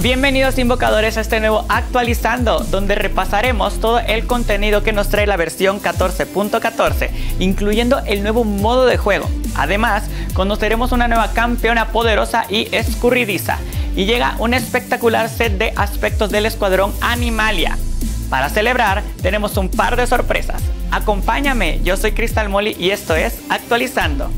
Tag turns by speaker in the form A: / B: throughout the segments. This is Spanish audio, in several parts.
A: Bienvenidos invocadores a este nuevo actualizando, donde repasaremos todo el contenido que nos trae la versión 14.14, incluyendo el nuevo modo de juego. Además, conoceremos una nueva campeona poderosa y escurridiza, y llega un espectacular set de aspectos del escuadrón Animalia. Para celebrar, tenemos un par de sorpresas. Acompáñame, yo soy Crystal Molly y esto es Actualizando.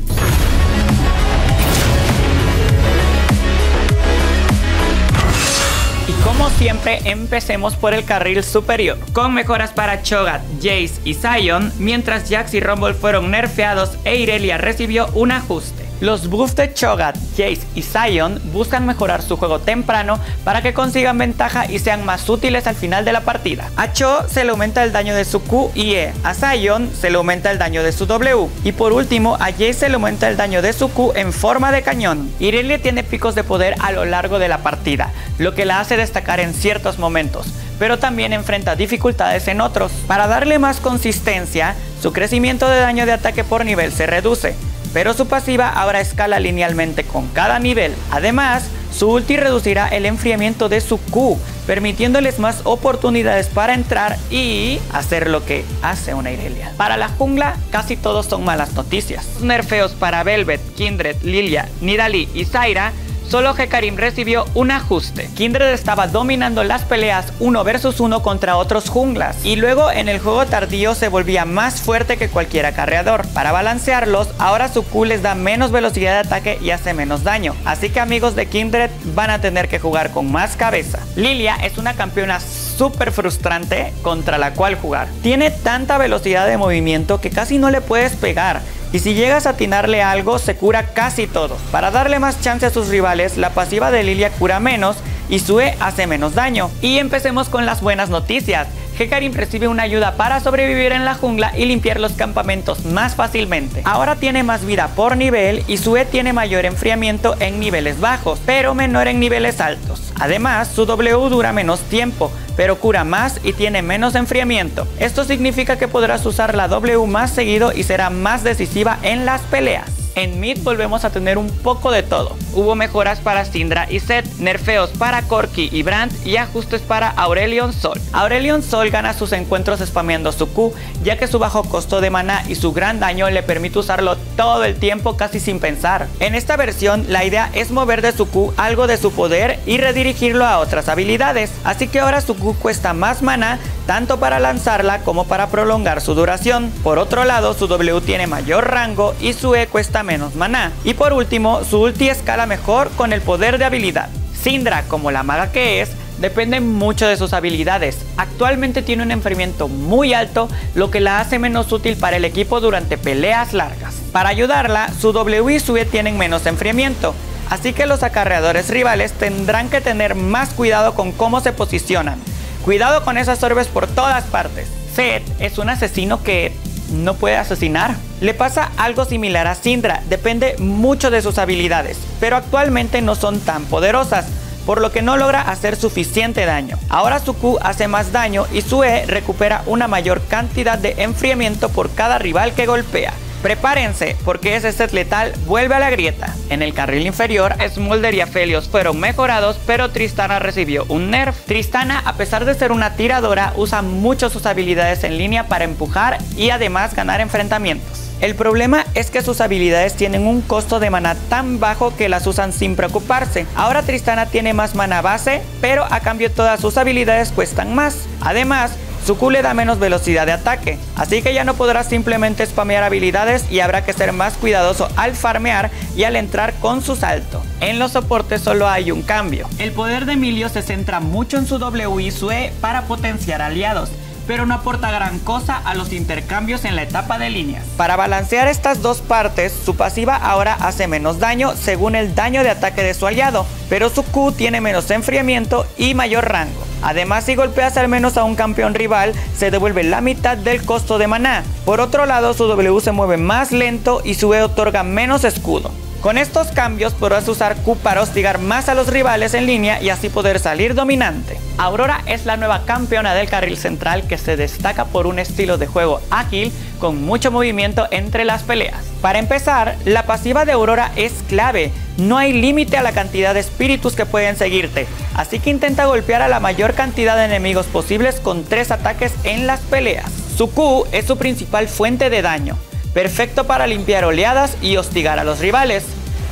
A: Siempre, empecemos por el carril superior, con mejoras para Cho'Gath, Jace y Zion, mientras Jax y Rumble fueron nerfeados e Irelia recibió un ajuste. Los buffs de Cho'Gath, Jace y Zion buscan mejorar su juego temprano para que consigan ventaja y sean más útiles al final de la partida. A Cho se le aumenta el daño de su Q y E, a Zion se le aumenta el daño de su W y por último a Jace se le aumenta el daño de su Q en forma de cañón. Irelia tiene picos de poder a lo largo de la partida, lo que la hace destacar en ciertos momentos pero también enfrenta dificultades en otros. Para darle más consistencia, su crecimiento de daño de ataque por nivel se reduce, pero su pasiva ahora escala linealmente con cada nivel. Además, su ulti reducirá el enfriamiento de su Q, permitiéndoles más oportunidades para entrar y hacer lo que hace una Irelia. Para la jungla, casi todos son malas noticias. Nerfeos para Velvet, Kindred, Lilia, Nidalee y Zaira solo Hecarim recibió un ajuste. Kindred estaba dominando las peleas uno versus uno contra otros junglas y luego en el juego tardío se volvía más fuerte que cualquier acarreador. Para balancearlos, ahora su Q les da menos velocidad de ataque y hace menos daño. Así que amigos de Kindred van a tener que jugar con más cabeza. Lilia es una campeona súper frustrante contra la cual jugar. Tiene tanta velocidad de movimiento que casi no le puedes pegar y si llegas a atinarle algo se cura casi todo. Para darle más chance a sus rivales, la pasiva de Lilia cura menos y Sue hace menos daño. Y empecemos con las buenas noticias. Hecarim recibe una ayuda para sobrevivir en la jungla y limpiar los campamentos más fácilmente. Ahora tiene más vida por nivel y Sue tiene mayor enfriamiento en niveles bajos, pero menor en niveles altos. Además, su W dura menos tiempo, pero cura más y tiene menos enfriamiento. Esto significa que podrás usar la W más seguido y será más decisiva en las peleas. En Mid volvemos a tener un poco de todo. Hubo mejoras para Syndra y Zed, nerfeos para Corki y Brand y ajustes para Aurelion Sol. Aurelion Sol gana sus encuentros spameando su Q, ya que su bajo costo de mana y su gran daño le permite usarlo todo el tiempo casi sin pensar. En esta versión, la idea es mover de su Q algo de su poder y redirigirlo a otras habilidades, así que ahora su Q cuesta más mana tanto para lanzarla como para prolongar su duración. Por otro lado, su W tiene mayor rango y su E cuesta menos maná. Y por último, su ulti escala mejor con el poder de habilidad. Syndra, como la maga que es, depende mucho de sus habilidades. Actualmente tiene un enfriamiento muy alto, lo que la hace menos útil para el equipo durante peleas largas. Para ayudarla, su W y su E tienen menos enfriamiento, así que los acarreadores rivales tendrán que tener más cuidado con cómo se posicionan. Cuidado con esas orbes por todas partes. Zed es un asesino que no puede asesinar. Le pasa algo similar a Syndra, depende mucho de sus habilidades, pero actualmente no son tan poderosas, por lo que no logra hacer suficiente daño. Ahora su Q hace más daño y su E recupera una mayor cantidad de enfriamiento por cada rival que golpea. Prepárense, porque ese set letal vuelve a la grieta. En el carril inferior, Smolder y Aphelios fueron mejorados, pero Tristana recibió un nerf. Tristana, a pesar de ser una tiradora, usa mucho sus habilidades en línea para empujar y además ganar enfrentamientos. El problema es que sus habilidades tienen un costo de mana tan bajo que las usan sin preocuparse. Ahora Tristana tiene más mana base, pero a cambio todas sus habilidades cuestan más. Además, su Q le da menos velocidad de ataque, así que ya no podrás simplemente spamear habilidades y habrá que ser más cuidadoso al farmear y al entrar con su salto. En los soportes solo hay un cambio. El poder de Emilio se centra mucho en su W y su E para potenciar aliados, pero no aporta gran cosa a los intercambios en la etapa de líneas. Para balancear estas dos partes, su pasiva ahora hace menos daño según el daño de ataque de su aliado, pero su Q tiene menos enfriamiento y mayor rango. Además, si golpeas al menos a un campeón rival, se devuelve la mitad del costo de maná. Por otro lado, su W se mueve más lento y su E otorga menos escudo. Con estos cambios podrás usar Q para hostigar más a los rivales en línea y así poder salir dominante. Aurora es la nueva campeona del carril central que se destaca por un estilo de juego ágil con mucho movimiento entre las peleas. Para empezar, la pasiva de Aurora es clave, no hay límite a la cantidad de espíritus que pueden seguirte, así que intenta golpear a la mayor cantidad de enemigos posibles con tres ataques en las peleas. Su Q es su principal fuente de daño, perfecto para limpiar oleadas y hostigar a los rivales.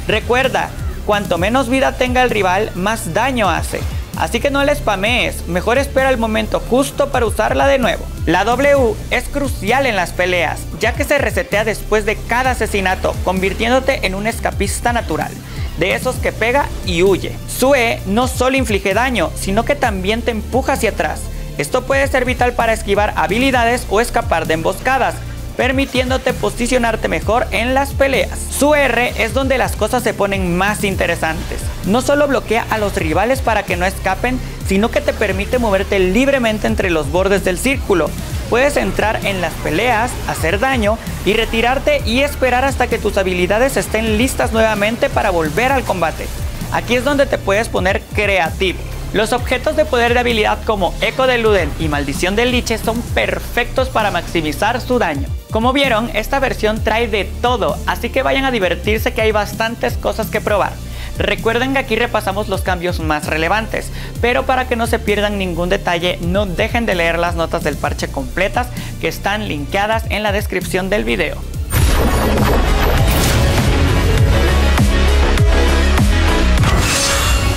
A: Recuerda, cuanto menos vida tenga el rival, más daño hace. Así que no le spamees, mejor espera el momento justo para usarla de nuevo. La W es crucial en las peleas, ya que se resetea después de cada asesinato, convirtiéndote en un escapista natural, de esos que pega y huye. Su E no solo inflige daño, sino que también te empuja hacia atrás. Esto puede ser vital para esquivar habilidades o escapar de emboscadas, permitiéndote posicionarte mejor en las peleas. Su R es donde las cosas se ponen más interesantes. No solo bloquea a los rivales para que no escapen, sino que te permite moverte libremente entre los bordes del círculo. Puedes entrar en las peleas, hacer daño y retirarte y esperar hasta que tus habilidades estén listas nuevamente para volver al combate. Aquí es donde te puedes poner creativo. Los objetos de poder de habilidad como Eco de Luden y Maldición del Liche son perfectos para maximizar su daño. Como vieron, esta versión trae de todo, así que vayan a divertirse que hay bastantes cosas que probar. Recuerden que aquí repasamos los cambios más relevantes, pero para que no se pierdan ningún detalle, no dejen de leer las notas del parche completas que están linkeadas en la descripción del video.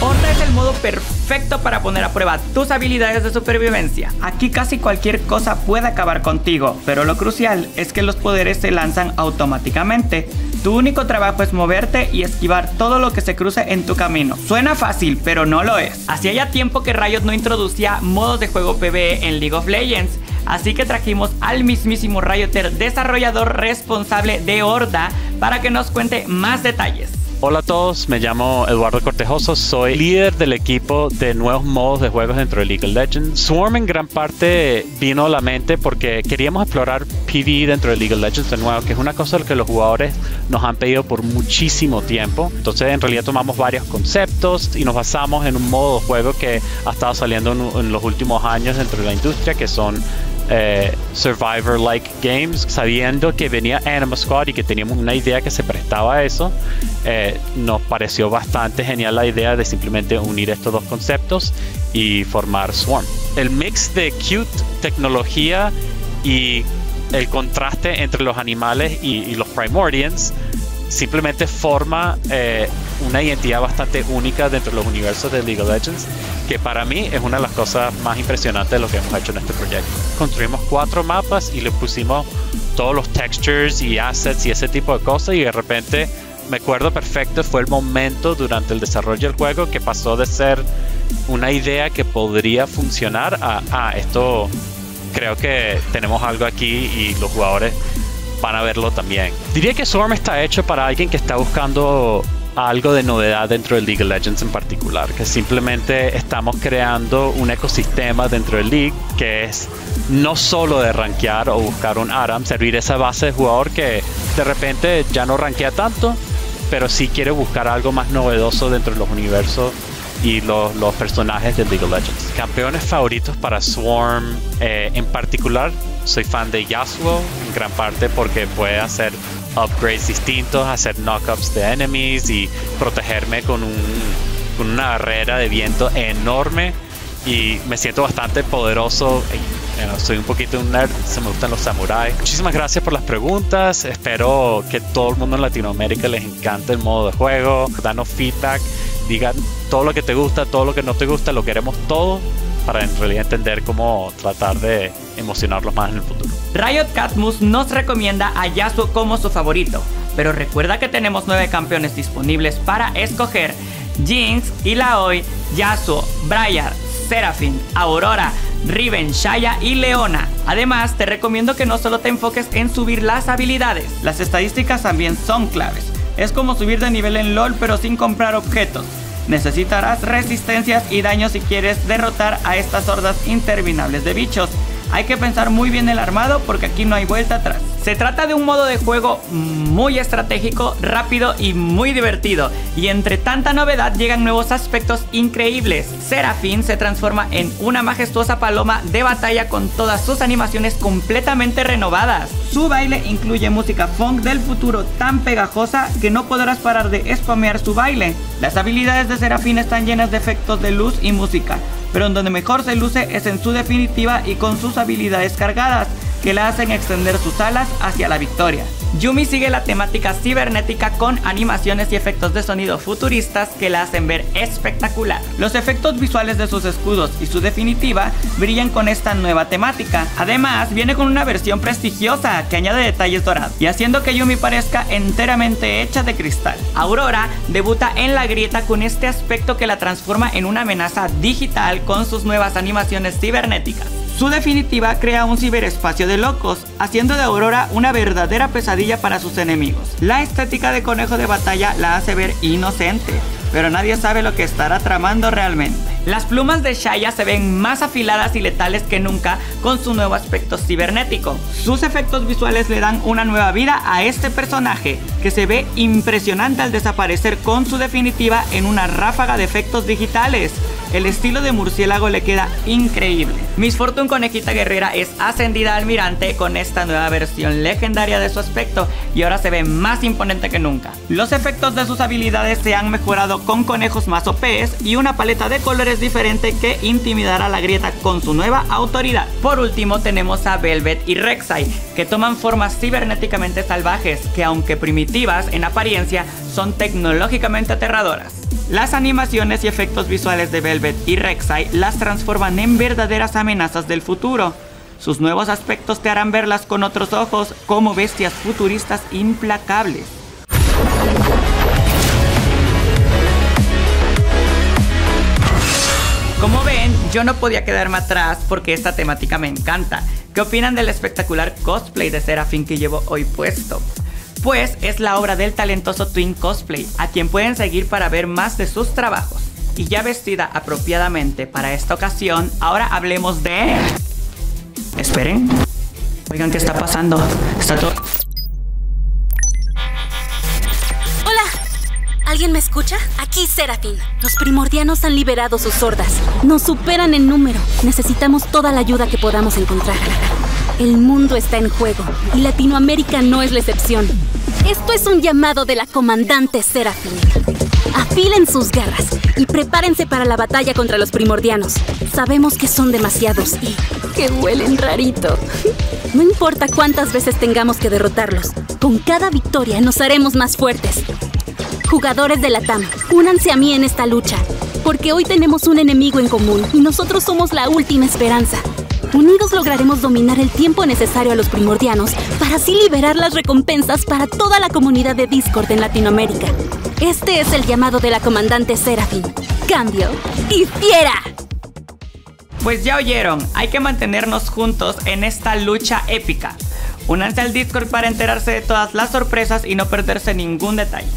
A: Horda es el modo perfecto para poner a prueba tus habilidades de supervivencia. Aquí casi cualquier cosa puede acabar contigo, pero lo crucial es que los poderes se lanzan automáticamente. Tu único trabajo es moverte y esquivar todo lo que se cruce en tu camino. Suena fácil, pero no lo es. Hacía ya tiempo que Riot no introducía modos de juego PvE en League of Legends, así que trajimos al mismísimo Rioter, desarrollador responsable de Horda, para que nos cuente más detalles.
B: Hola a todos, me llamo Eduardo Cortejoso, soy líder del equipo de nuevos modos de juegos dentro de League of Legends. Swarm en gran parte vino a la mente porque queríamos explorar PvE dentro de League of Legends de nuevo, que es una cosa que los jugadores nos han pedido por muchísimo tiempo. Entonces en realidad tomamos varios conceptos y nos basamos en un modo de juego que ha estado saliendo en, los últimos años dentro de la industria, que son eh, Survivor-like games, sabiendo que venía Anima Squad y que teníamos una idea que se prestaba a eso, eh, nos pareció bastante genial la idea de simplemente unir estos dos conceptos y formar Swarm. El mix de cute tecnología y el contraste entre los animales y, los Primordians simplemente forma eh, una identidad bastante única dentro de los universos de League of Legends, que para mí es una de las cosas más impresionantes de lo que hemos hecho en este proyecto. Construimos cuatro mapas y le pusimos todos los textures y assets y ese tipo de cosas y de repente me acuerdo perfecto, fue el momento durante el desarrollo del juego que pasó de ser una idea que podría funcionar a, ah, esto creo que tenemos algo aquí y los jugadores van a verlo también. Diría que Swarm está hecho para alguien que está buscando algo de novedad dentro de League of Legends en particular, que simplemente estamos creando un ecosistema dentro del League que es no solo de rankear o buscar un ARAM, servir esa base de jugador que de repente ya no rankea tanto, pero sí quiere buscar algo más novedoso dentro de los universos y los, personajes de League of Legends. Campeones favoritos para Swarm, eh, en particular, soy fan de Yasuo, en gran parte porque puede hacer upgrades distintos, hacer knockups de enemies y protegerme con, un, una barrera de viento enorme. Y me siento bastante poderoso soy un poquito un nerd, se me gustan los samuráis. Muchísimas gracias por las preguntas. Espero que todo el mundo en Latinoamérica les encante el modo de juego. Danos feedback, digan todo lo que te gusta, todo lo que no te gusta, lo queremos todo para en realidad entender cómo tratar de emocionarlos más en el futuro.
A: Riot Catmus nos recomienda a Yasuo como su favorito, pero recuerda que tenemos nueve campeones disponibles para escoger Jinx, Ilaoi, Yasuo, Briar, Seraphine, Aurora, Riven, Shaya y Leona. Además, te recomiendo que no solo te enfoques en subir las habilidades, las estadísticas también son claves. Es como subir de nivel en LOL pero sin comprar objetos. Necesitarás resistencias y daños si quieres derrotar a estas hordas interminables de bichos. Hay que pensar muy bien el armado porque aquí no hay vuelta atrás. Se trata de un modo de juego muy estratégico, rápido y muy divertido, y entre tanta novedad llegan nuevos aspectos increíbles. Serafín se transforma en una majestuosa paloma de batalla con todas sus animaciones completamente renovadas. Su baile incluye música funk del futuro tan pegajosa que no podrás parar de spamear su baile. Las habilidades de Serafín están llenas de efectos de luz y música, pero en donde mejor se luce es en su definitiva y con sus habilidades cargadas que la hacen extender sus alas hacia la victoria. Yumi sigue la temática cibernética con animaciones y efectos de sonido futuristas que la hacen ver espectacular. Los efectos visuales de sus escudos y su definitiva brillan con esta nueva temática. Además, viene con una versión prestigiosa que añade detalles dorados y haciendo que Yumi parezca enteramente hecha de cristal. Aurora debuta en la grieta con este aspecto que la transforma en una amenaza digital con sus nuevas animaciones cibernéticas. Su definitiva crea un ciberespacio de locos, haciendo de Aurora una verdadera pesadilla para sus enemigos. La estética de conejo de batalla la hace ver inocente, pero nadie sabe lo que estará tramando realmente. Las plumas de Shaya se ven más afiladas y letales que nunca con su nuevo aspecto cibernético. Sus efectos visuales le dan una nueva vida a este personaje, que se ve impresionante al desaparecer con su definitiva en una ráfaga de efectos digitales. El estilo de murciélago le queda increíble. Miss Fortune Conejita Guerrera es ascendida a almirante con esta nueva versión legendaria de su aspecto y ahora se ve más imponente que nunca. Los efectos de sus habilidades se han mejorado con conejos más OPs y una paleta de colores diferente que intimidará a la grieta con su nueva autoridad. Por último tenemos a Velvet y Rek'Sai que toman formas cibernéticamente salvajes que aunque primitivas en apariencia son tecnológicamente aterradoras. Las animaciones y efectos visuales de Velvet y Rek'Sai las transforman en verdaderas amenazas del futuro. Sus nuevos aspectos te harán verlas con otros ojos como bestias futuristas implacables. Como ven, yo no podía quedarme atrás porque esta temática me encanta. ¿Qué opinan del espectacular cosplay de Serafín que llevo hoy puesto? Pues es la obra del talentoso Twin Cosplay, a quien pueden seguir para ver más de sus trabajos. Y ya vestida apropiadamente para esta ocasión, ahora hablemos de... Esperen. Oigan, ¿qué está pasando? Está todo...
C: ¿Alguien me escucha? Aquí Serafín. Los primordianos han liberado sus hordas. Nos superan en número. Necesitamos toda la ayuda que podamos encontrar. El mundo está en juego y Latinoamérica no es la excepción. Esto es un llamado de la comandante Serafín. Afilen sus garras y prepárense para la batalla contra los primordianos. Sabemos que son demasiados y que huelen rarito. No importa cuántas veces tengamos que derrotarlos, con cada victoria nos haremos más fuertes. Jugadores de la TAM, únanse a mí en esta lucha, porque hoy tenemos un enemigo en común y nosotros somos la última esperanza. Unidos lograremos dominar el tiempo necesario a los primordianos para así liberar las recompensas para toda la comunidad de Discord en Latinoamérica. Este es el llamado de la comandante Serafin. Cambio y fiera.
A: Pues ya oyeron, hay que mantenernos juntos en esta lucha épica. Únanse al Discord para enterarse de todas las sorpresas y no perderse ningún detalle.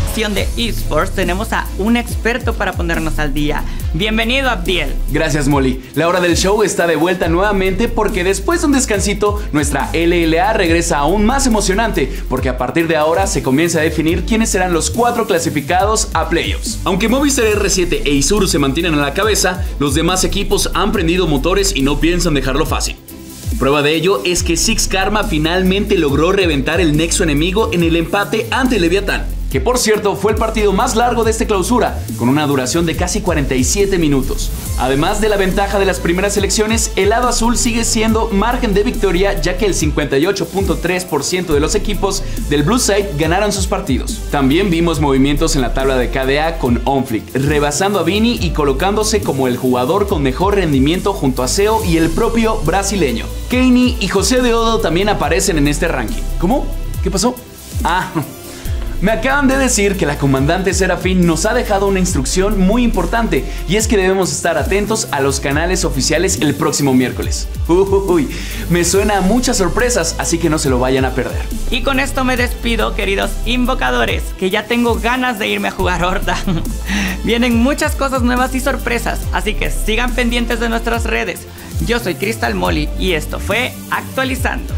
A: Sección de esports tenemos a un experto para ponernos al día. Bienvenido Abdiel.
D: Gracias Molly. La hora del show está de vuelta nuevamente porque después de un descansito nuestra LLA regresa aún más emocionante porque a partir de ahora se comienza a definir quiénes serán los cuatro clasificados a playoffs. Aunque Movistar R7 e Isuru se mantienen a la cabeza, los demás equipos han prendido motores y no piensan dejarlo fácil. Prueba de ello es que Six Karma finalmente logró reventar el nexo enemigo en el empate ante Leviatán, que por cierto fue el partido más largo de esta clausura, con una duración de casi 47 minutos. Además de la ventaja de las primeras elecciones, el lado azul sigue siendo margen de victoria ya que el 58.3% de los equipos del Blue Side ganaron sus partidos. También vimos movimientos en la tabla de KDA con Onflick, rebasando a Vini y colocándose como el jugador con mejor rendimiento junto a Seo y el propio brasileño. Kaney y José de Odo también aparecen en este ranking. ¿Cómo? ¿Qué pasó? Ah, Me acaban de decir que la comandante Serafín nos ha dejado una instrucción muy importante y es que debemos estar atentos a los canales oficiales el próximo miércoles. Uy, me suena a muchas sorpresas, así que no se lo vayan a perder.
A: Y con esto me despido, queridos invocadores, que ya tengo ganas de irme a jugar Horda. Vienen muchas cosas nuevas y sorpresas, así que sigan pendientes de nuestras redes. Yo soy Crystal Molly y esto fue Actualizando.